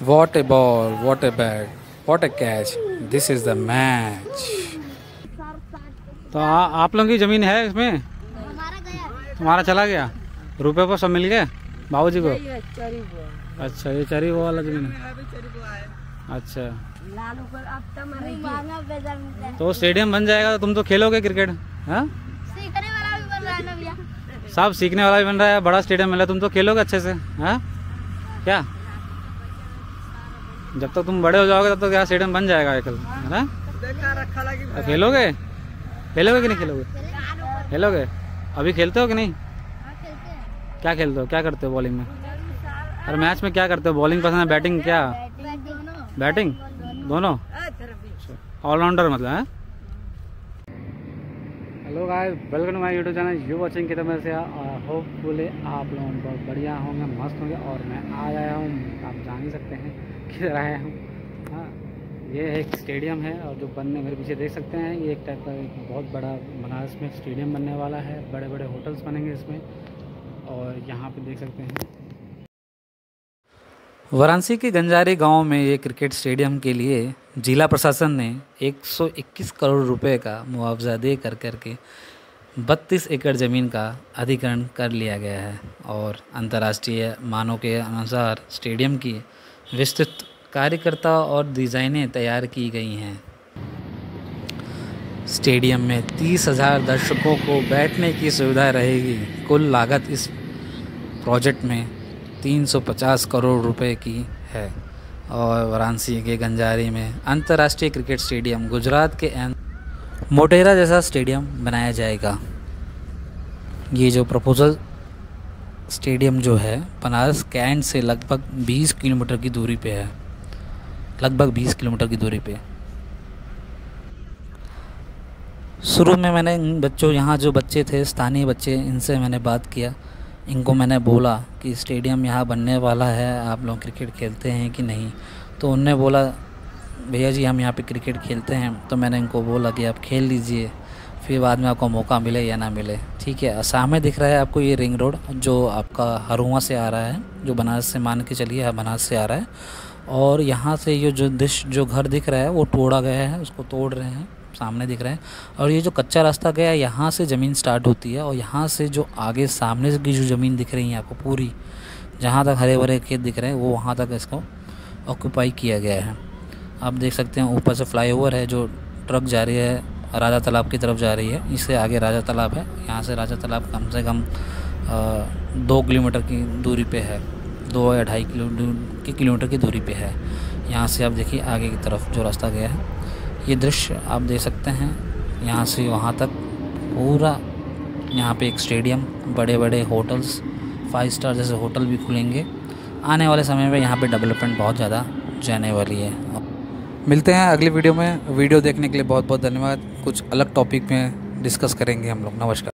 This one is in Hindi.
What a ball, what a bat, what a catch. This is the match. तो आ, आप लोगों की ज़मीन है इसमें? गया तुम्हारा चला गया? रुपए को सब मिल गए? बाबूजी को? अच्छा ये चरी वो वाला ज़मीन है। अच्छा। लालू पर अब तो है। तो स्टेडियम बन जाएगा तो तुम तो खेलोगे क्रिकेट हाँ? सीखने वाला भी बन रहा है ना भैया? सब सीखने वाला भी बन रहा है बड़ा स्टेडियम मिला तुम तो खेलोगे अच्छे से हाँ? क्या? जब तक तो तुम बड़े हो जाओगे तब तक यहाँ स्टेडियम बन जाएगा एक है ना? तो खेलोगे? खेलोगे कि नहीं खेलोगे? खेलोगे? अभी खेलते हो कि नहीं? क्या खेलते हो? क्या करते हो बॉलिंग में? अरे मैच में क्या करते हो? बॉलिंग पसंद है बैटिंग क्या? बैटिंग? दोनों? ऑलराउंडर मतलब है? Hello guys welcome my YouTube channel you watching की तरफ़ से होपफुली आप लोग बहुत बढ़िया होंगे, मस्त होंगे, और मैं आ आया हूँ। आप जान ही सकते हैं किधर आया हूँ। हाँ ये एक स्टेडियम है, और जो बनने, मेरे पीछे देख सकते हैं, ये एक टाइप का एक बहुत बड़ा बनारस में स्टेडियम बनने वाला है। बड़े बड़े होटल्स बनेंगे इसमें, और यहाँ पे देख सकते हैं। वाराणसी के गंजारी गाँव में ये क्रिकेट स्टेडियम के लिए जिला प्रशासन ने 121 करोड़ रुपए का मुआवजा दे कर करके 32 एकड़ ज़मीन का अधिग्रहण कर लिया गया है और अंतर्राष्ट्रीय मानों के अनुसार स्टेडियम की विस्तृत कार्यकर्ता और डिज़ाइनें तैयार की गई हैं। स्टेडियम में तीस हज़ार दर्शकों को बैठने की सुविधा रहेगी। कुल लागत इस प्रोजेक्ट में 350 करोड़ रुपए की है। और वाराणसी के गंजारी में अंतर्राष्ट्रीय क्रिकेट स्टेडियम, गुजरात के एन मोटेरा जैसा स्टेडियम बनाया जाएगा। ये जो प्रपोजल स्टेडियम जो है, बनारस कैंट से लगभग 20 किलोमीटर की दूरी पे है। लगभग 20 किलोमीटर की दूरी पे। शुरू में मैंने बच्चों, यहाँ जो बच्चे थे, स्थानीय बच्चे, इनसे मैंने बात किया। इनको मैंने बोला कि स्टेडियम यहाँ बनने वाला है, आप लोग क्रिकेट खेलते हैं कि नहीं? तो उनने बोला, भैया जी, हम यहाँ पे क्रिकेट खेलते हैं। तो मैंने इनको बोला कि, आप खेल लीजिए, फिर बाद में आपको मौका मिले या ना मिले। ठीक है, सामने दिख रहा है आपको ये रिंग रोड, जो आपका हरुआ से आ रहा है, जो बनारस से मान के चलिए बनारस से आ रहा है। और यहाँ से ये जो दिश जो घर दिख रहा है, वो तोड़ा गया है, उसको तोड़ रहे हैं। सामने दिख रहे हैं। और ये जो कच्चा रास्ता गया यहाँ से ज़मीन स्टार्ट होती है और यहाँ से जो आगे सामने की जो ज़मीन दिख रही है आपको पूरी, जहाँ तक हरे भरे खेत दिख रहे हैं, वो वहाँ तक इसको ऑक्यूपाई किया गया है। आप देख सकते हैं, ऊपर से फ्लाईओवर है, जो ट्रक जा रही है, राजा तालाब की तरफ़ जा रही है। इससे आगे राजा तालाब है, यहाँ से राजा तालाब कम से कम दो किलोमीटर की दूरी पे है। दो या ढाई किलो की किलोमीटर की दूरी पे है। यहाँ से आप देखिए, आगे की तरफ़ जो रास्ता गया है ये दृश्य आप देख सकते हैं। यहाँ से वहाँ तक पूरा यहाँ पे एक स्टेडियम बड़े बड़े होटल्स फाइव स्टार जैसे होटल भी खुलेंगे। आने वाले समय में यहाँ पे डेवलपमेंट बहुत ज़्यादा जाने वाली है। मिलते हैं अगली वीडियो में। वीडियो देखने के लिए बहुत बहुत धन्यवाद। कुछ अलग टॉपिक में डिस्कस करेंगे हम लोग। नमस्कार।